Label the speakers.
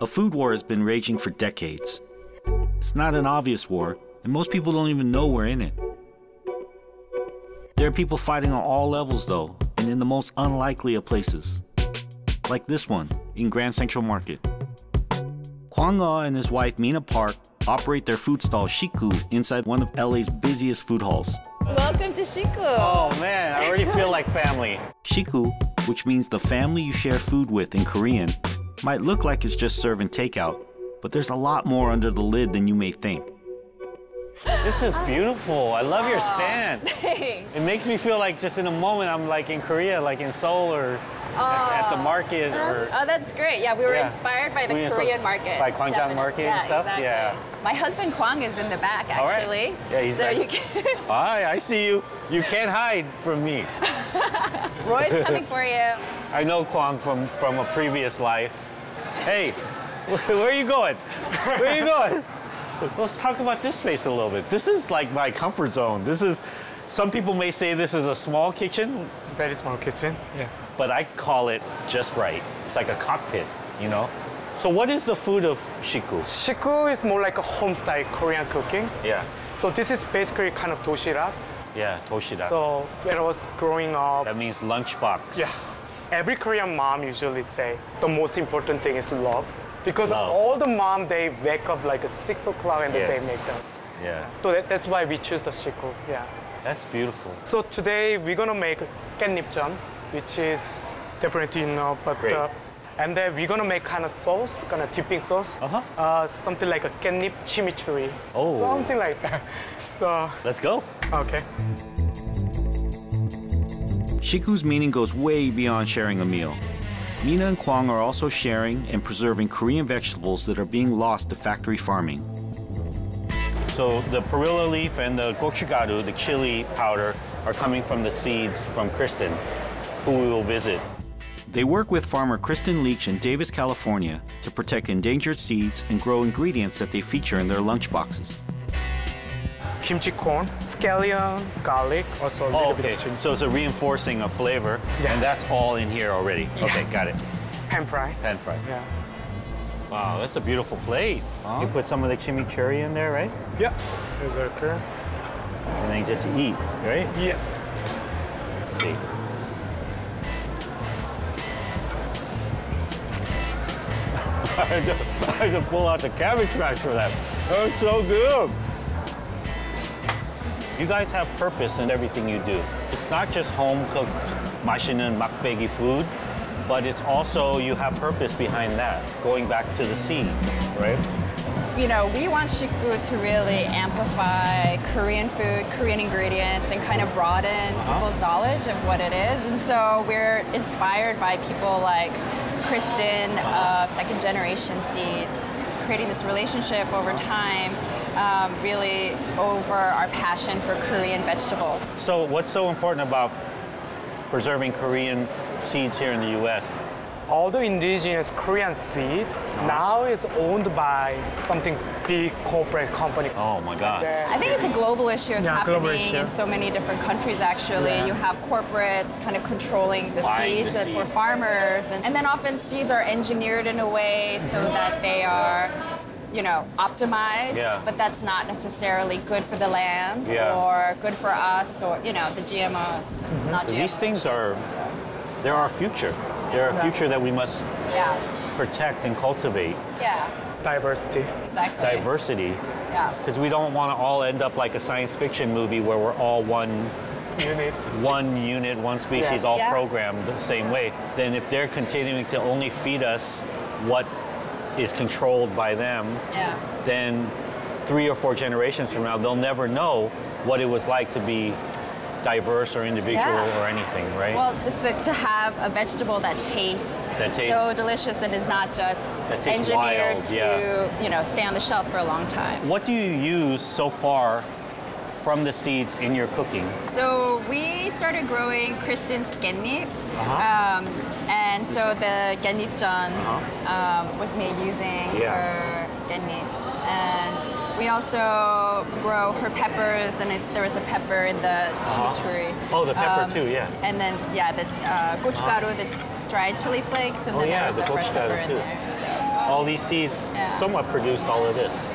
Speaker 1: A food war has been raging for decades. It's not an obvious war, and most people don't even know we're in it. There are people fighting on all levels, though, and in the most unlikely of places. Like this one, in Grand Central Market. Kwang Ah and his wife Mina Park operate their food stall Shiku inside one of LA's busiest food halls.
Speaker 2: Welcome to Shiku.
Speaker 3: Oh man, I already feel like family.
Speaker 1: Shiku, which means the family you share food with in Korean, might look like it's just serving takeout, but there's a lot more under the lid than you may think.
Speaker 3: This is beautiful. I love your stand.
Speaker 2: Thanks.
Speaker 3: It makes me feel like just in a moment I'm like in Korea, like in Seoul or at, at the oh. market or
Speaker 2: Oh, that's great. Yeah, we were
Speaker 3: Yeah.
Speaker 2: inspired by the
Speaker 3: We-
Speaker 2: Korean market.
Speaker 3: by Gwangjang Market and stuff? Yeah.
Speaker 2: My husband Kwang is in the back,
Speaker 3: All right.
Speaker 2: actually.
Speaker 3: Yeah, he's
Speaker 2: so
Speaker 3: back.
Speaker 2: you can,
Speaker 3: Hi, I see you. You can't hide from me.
Speaker 2: Roy's coming for you.
Speaker 3: I know Kwang from, from a previous life. Hey, where, where are you going? Where are you going? Let's talk about this space a little bit. This is like my comfort zone. This is, some people may say this is a small kitchen,
Speaker 4: Very small kitchen, yes.
Speaker 3: but I call it just right. It's like a cockpit, you know? So what is the food of Shiku?
Speaker 4: Shiku is more like a home style Korean cooking.
Speaker 3: Yeah.
Speaker 4: So this is basically kind of doshirak.
Speaker 3: Yeah, toshida.
Speaker 4: So when I was growing up,
Speaker 3: that means lunchbox.
Speaker 4: yeah, every Korean mom usually say the most important thing is love. Because
Speaker 3: Love.
Speaker 4: all the mom, they wake up like at 6 o'clock and then they make them.
Speaker 3: Yeah.
Speaker 4: So that, that's why we choose the Shiku, yeah.
Speaker 3: That's beautiful.
Speaker 4: So today we're gonna make gatnipjeon, which is definitely you know, but
Speaker 3: Great.
Speaker 4: uh, and then we're gonna make kind of sauce, kind of dipping sauce,
Speaker 3: Uh-huh.
Speaker 4: uh, something like a gatnip chimichurri,
Speaker 3: Oh.
Speaker 4: something like that. So
Speaker 3: Let's go.
Speaker 4: Okay,
Speaker 1: Shiku's meaning goes way beyond sharing a meal. Mina and Kwang are also sharing and preserving Korean vegetables that are being lost to factory farming.
Speaker 3: So the perilla leaf and the gochugaru, the chili powder, are coming from the seeds from Kristen, who we will visit.
Speaker 1: They work with farmer Kristen Leach in Davis, California to protect endangered seeds and grow ingredients that they feature in their lunchboxes.
Speaker 4: kimchi corn, scallion, garlic, also a little
Speaker 3: Oh,
Speaker 4: bit
Speaker 3: okay.
Speaker 4: of chili.
Speaker 3: So it's a reinforcing of flavor,
Speaker 4: Yeah.
Speaker 3: and that's all in here already. Okay, got it.
Speaker 4: pan fry.
Speaker 3: Pan fry.
Speaker 4: Yeah.
Speaker 3: Wow, that's a beautiful plate. You put some of the chimichurri in there, right?
Speaker 4: Yeah. Exactly.
Speaker 3: And then just eat, right?
Speaker 4: Yeah.
Speaker 3: Let's see. I had, to, I had to pull out the cabbage patch for that. That was so good. You guys have purpose in everything you do. It's not just home-cooked Mashinen makbegi food, but it's also you have purpose behind that, going back to the sea, right?
Speaker 2: You know, we want Shiku to really amplify Korean food, Korean ingredients, and kind of broaden
Speaker 3: uh -huh.
Speaker 2: people's knowledge of what it is. And so we're inspired by people like Kristen of Second Generation Seeds, creating this relationship over time, um, really over our passion for Korean vegetables.
Speaker 3: So what's so important about preserving Korean seeds here in the U.S.?
Speaker 4: All the indigenous Korean seed now is owned by something big corporate company.
Speaker 3: Oh my God.
Speaker 2: I think it's a global issue. It's
Speaker 4: Yeah,
Speaker 2: happening
Speaker 4: issue.
Speaker 2: in so many different countries, actually.
Speaker 4: Yeah.
Speaker 2: You have corporates kind of controlling the
Speaker 3: Buying the
Speaker 2: seeds uh, for farmers. And, and then often seeds are engineered in a way so that they are, you know, optimized.
Speaker 3: Yeah.
Speaker 2: But that's not necessarily good for the land
Speaker 3: Yeah.
Speaker 2: or good for us or, you know, the GMO, not GMO.
Speaker 3: These things are, they're our future. They're a future that we must
Speaker 2: Yeah,
Speaker 3: protect and cultivate.
Speaker 2: yeah,
Speaker 4: Diversity.
Speaker 2: exactly.
Speaker 3: Diversity,
Speaker 2: Yeah.
Speaker 3: because we don't want to all end up like a science fiction movie where we're all one,
Speaker 4: Unit.
Speaker 3: one unit, one species,
Speaker 4: Yeah.
Speaker 3: all
Speaker 2: Yeah.
Speaker 3: programmed the same way. Then if they're continuing to only feed us what is controlled by them,
Speaker 2: Yeah.
Speaker 3: then three or four generations from now, they'll never know what it was like to be diverse or individual
Speaker 2: Yeah.
Speaker 3: or anything, right?
Speaker 2: Well, the, to have a vegetable that tastes,
Speaker 3: That tastes-
Speaker 2: so delicious and is not just engineered
Speaker 3: wild,
Speaker 2: to
Speaker 3: yeah.
Speaker 2: you know stay on the shelf for a long time.
Speaker 3: what do you use so far from the seeds in your cooking?
Speaker 2: So we started growing Kristen's gatnip,
Speaker 3: Uh-huh.
Speaker 2: um, and so the gatnipjeon um, was made using
Speaker 3: Yeah.
Speaker 2: her gatnip, and we also grow her peppers, and it, there was a pepper in the chimichurri.
Speaker 3: Oh, the pepper
Speaker 2: Um,
Speaker 3: too, yeah.
Speaker 2: And then yeah, the uh, gochugaru, the dried chili flakes, and
Speaker 3: Oh,
Speaker 2: then
Speaker 3: yeah,
Speaker 2: there was
Speaker 3: the
Speaker 2: a fresh
Speaker 3: gochugaru
Speaker 2: pepper in
Speaker 3: too.
Speaker 2: there. So,
Speaker 3: all these seeds
Speaker 2: Yeah.
Speaker 3: somewhat produced all of this.